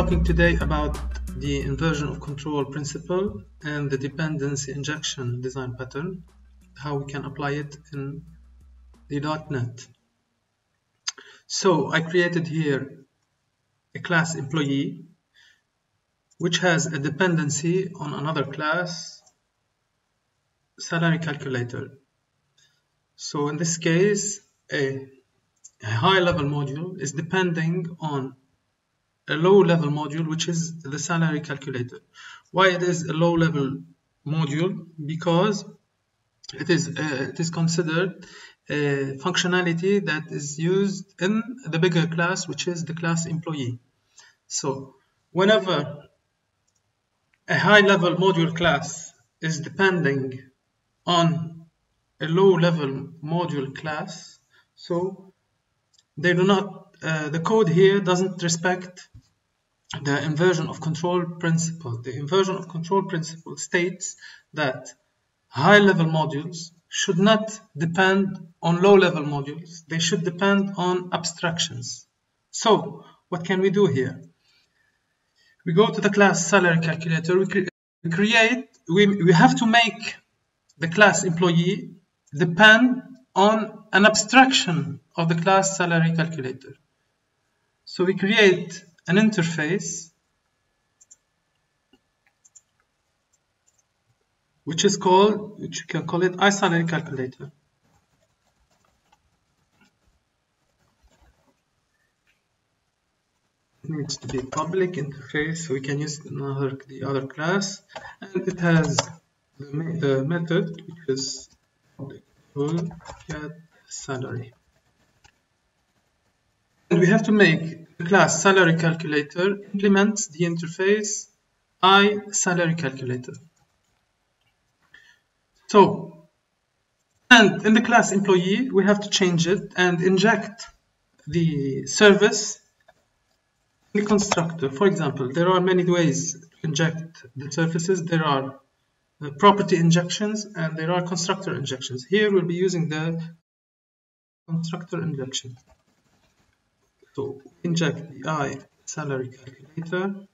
talking today about the inversion of control principle and the dependency injection design pattern, how we can apply it in the .NET. So I created here a class employee which has a dependency on another class salary calculator. So in this case, a, a high level module is depending on a low level module which is the salary calculator. Why it is a low level module? Because it is uh, it is considered a functionality that is used in the bigger class which is the class employee. So whenever a high level module class is depending on a low level module class so they do not uh, the code here doesn't respect the inversion of control principle. The inversion of control principle states that high level modules should not depend on low level modules. They should depend on abstractions. So what can we do here? We go to the class salary calculator. We, cre create we, we have to make the class employee depend on an abstraction of the class salary calculator. So we create an interface which is called, which you can call it iSalary calculator. It needs to be public interface, so we can use another the other class, and it has the, the method which is will get salary and we have to make the class salary calculator implements the interface i salary calculator so and in the class employee we have to change it and inject the service in the constructor for example there are many ways to inject the services there are uh, property injections and there are constructor injections. Here we'll be using the constructor injection. So inject the I salary calculator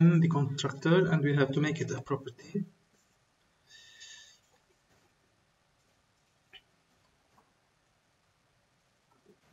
in the constructor and we have to make it a property.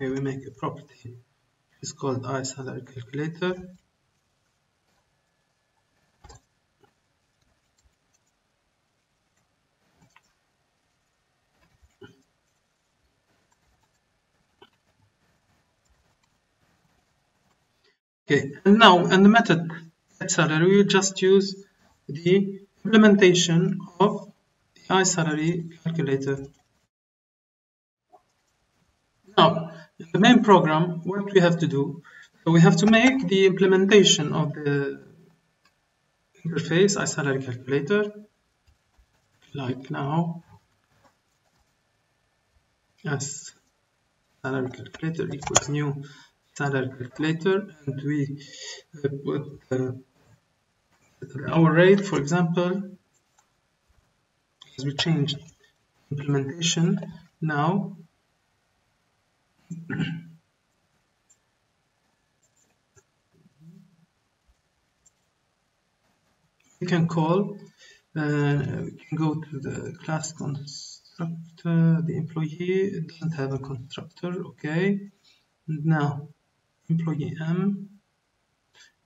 Okay, we make a property. It's called I salary calculator. Okay, and now in the method salary, we just use the implementation of the iSalary calculator. Now, in the main program, what we have to do, so we have to make the implementation of the interface iSalary calculator, like now, as salary calculator equals new standard calculator and we uh, put uh, our rate for example as we change implementation now we can call uh, we can go to the class constructor the employee it doesn't have a constructor okay? Now employee M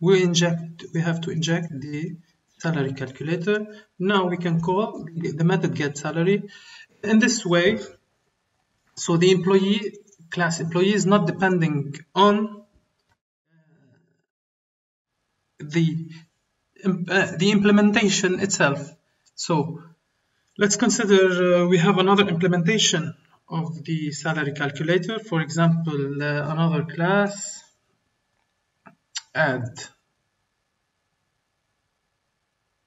we inject we have to inject the salary calculator. Now we can call the method get salary. In this way so the employee class employee is not depending on uh, the uh, the implementation itself. So let's consider uh, we have another implementation of the salary calculator. For example uh, another class add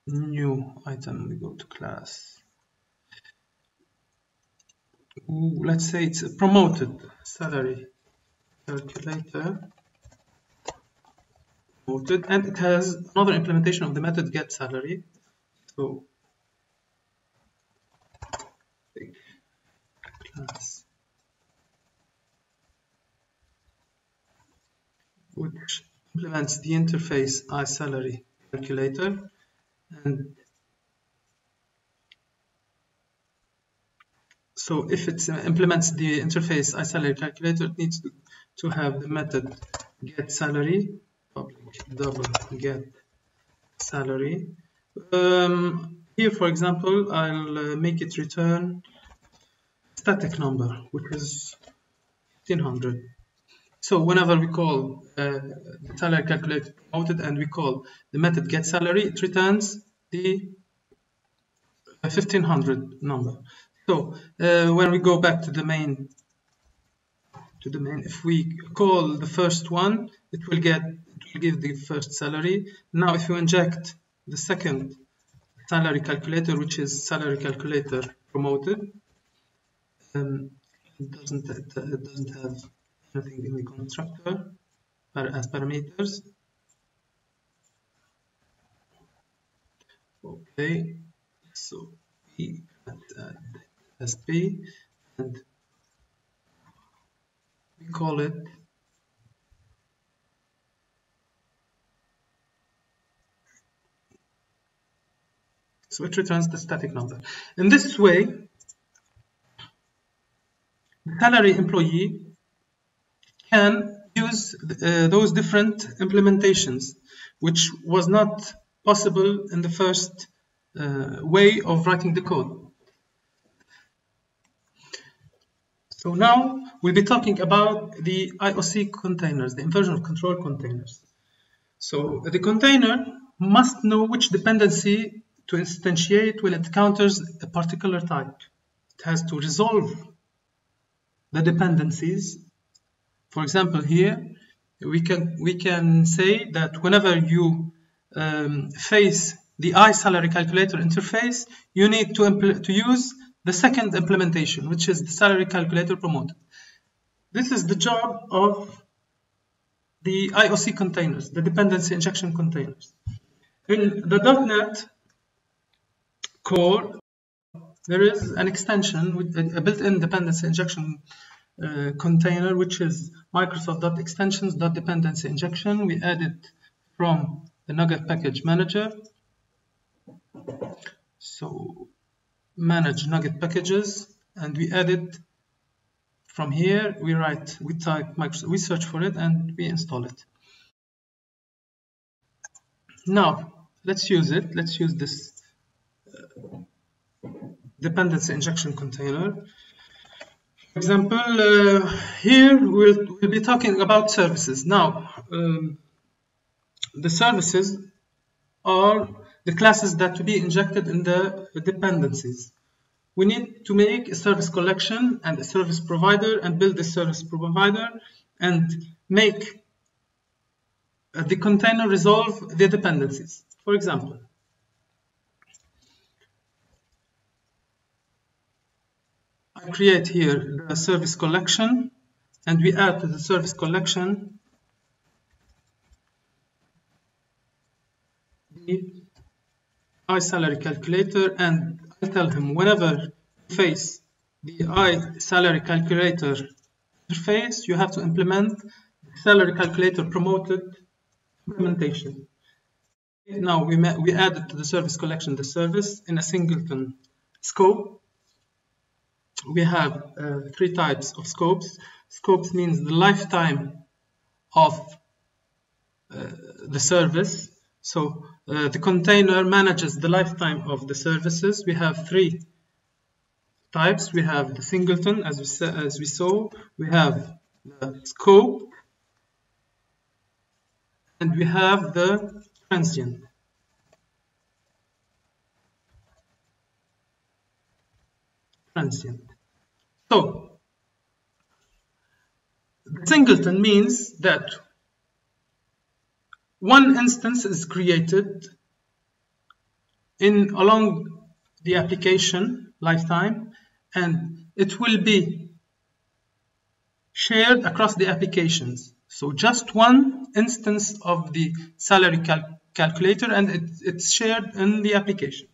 new item we go to class. Ooh, let's say it's a promoted salary calculator. Promoted and it has another implementation of the method get salary. So class. Which implements the interface iSalary calculator and so if it implements the interface iSalary calculator it needs to, to have the method get salary public double get salary. Um, here for example I'll uh, make it return static number which is 1500 so whenever we call uh, the salary calculator promoted and we call the method get salary, it returns the 1500 number. So uh, when we go back to the main, to the main, if we call the first one, it will get, it will give the first salary. Now if you inject the second salary calculator, which is salary calculator promoted, um, it doesn't, it doesn't have nothing in the constructor as parameters. Okay, so we add sp and we call it so it returns the static number. In this way, the salary employee can use uh, those different implementations, which was not possible in the first uh, way of writing the code. So now we'll be talking about the IOC containers, the inversion of control containers. So the container must know which dependency to instantiate when it encounters a particular type. It has to resolve the dependencies for example, here we can we can say that whenever you um, face the iSalary calculator interface, you need to to use the second implementation, which is the salary calculator promoted. This is the job of the IOC containers, the dependency injection containers. In the .NET core, there is an extension with a built-in dependency injection uh, container, which is Microsoft.extensions.dependency injection. We add it from the NuGet package manager. So manage NuGet packages, and we add it from here. We write, we type Microsoft, we search for it, and we install it. Now let's use it. Let's use this uh, dependency injection container. For example, uh, here we'll, we'll, be talking about services. Now, um, the services are the classes that to be injected in the dependencies. We need to make a service collection and a service provider and build the service provider and make the container resolve the dependencies. For example, create here the service collection and we add to the service collection the salary calculator and I tell him whenever you face the salary calculator interface you have to implement the salary calculator promoted implementation. Now we, we added to the service collection the service in a singleton scope we have uh, three types of scopes. Scopes means the lifetime of uh, the service. So uh, the container manages the lifetime of the services. We have three types. We have the singleton, as we, as we saw. We have the scope. And we have the transient. Transient. So, singleton means that one instance is created in along the application lifetime and it will be shared across the applications. So just one instance of the salary cal calculator and it, it's shared in the application.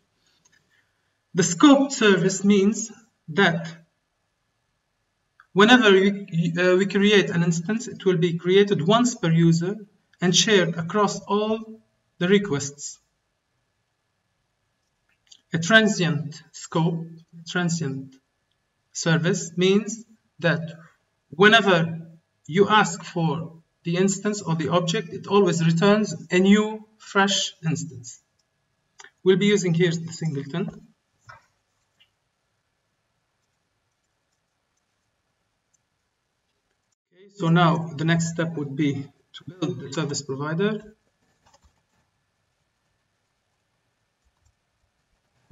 The scope service means that whenever we, uh, we create an instance, it will be created once per user and shared across all the requests. A transient scope, transient service means that whenever you ask for the instance or the object, it always returns a new fresh instance. We'll be using here the singleton. So now the next step would be to build the service provider.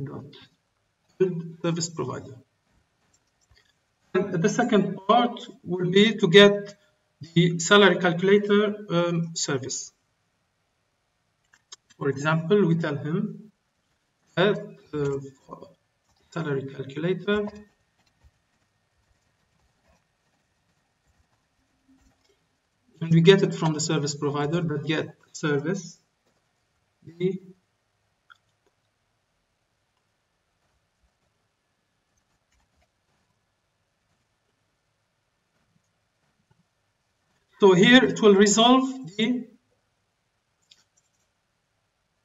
Dot build service provider. And the second part will be to get the salary calculator um, service. For example, we tell him that uh, salary calculator and we get it from the service provider that get service So here it will resolve the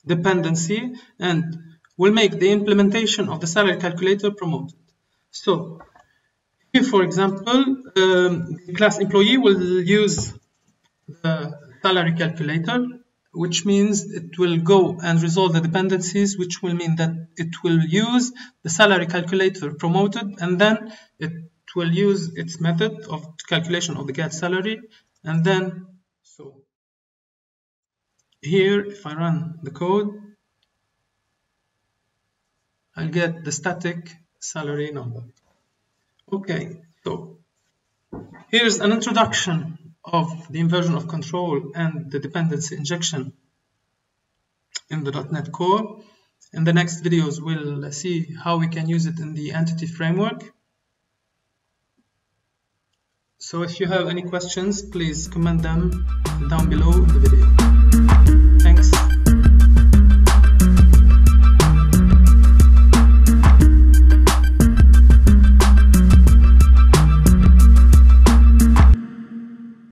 dependency and will make the implementation of the salary calculator promoted. So here, for example, um, the class employee will use the salary calculator, which means it will go and resolve the dependencies, which will mean that it will use the salary calculator promoted, and then it will use its method of calculation of the get salary and then so here if I run the code I'll get the static salary number. Okay so here's an introduction of the inversion of control and the dependency injection in the .NET Core in the next videos we'll see how we can use it in the entity framework so if you have any questions, please comment them down below the video. Thanks.